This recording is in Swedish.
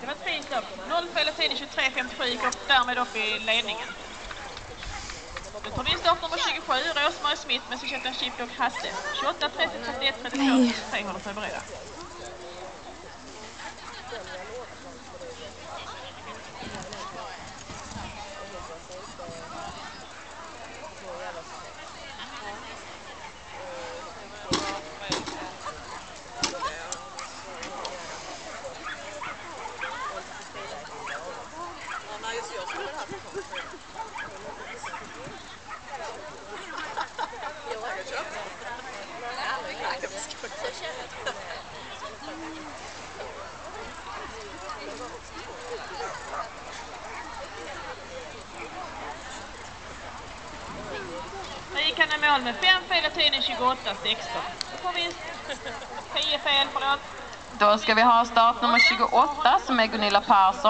Det var ett fint lopp. 0 i 23.57 gick därmed upp i ledningen. Nu tar vinst upp nummer 27, Rosmarie Smith med Susheta Chip Hasse. 28, 30, 31, 32, 33 håller sig beredda. Nu gick han i mål med 5 fel och tiden 28, 16. Då får vi 10 fel, förlåt. Då ska vi ha start nummer 28 som är Gunilla Persson.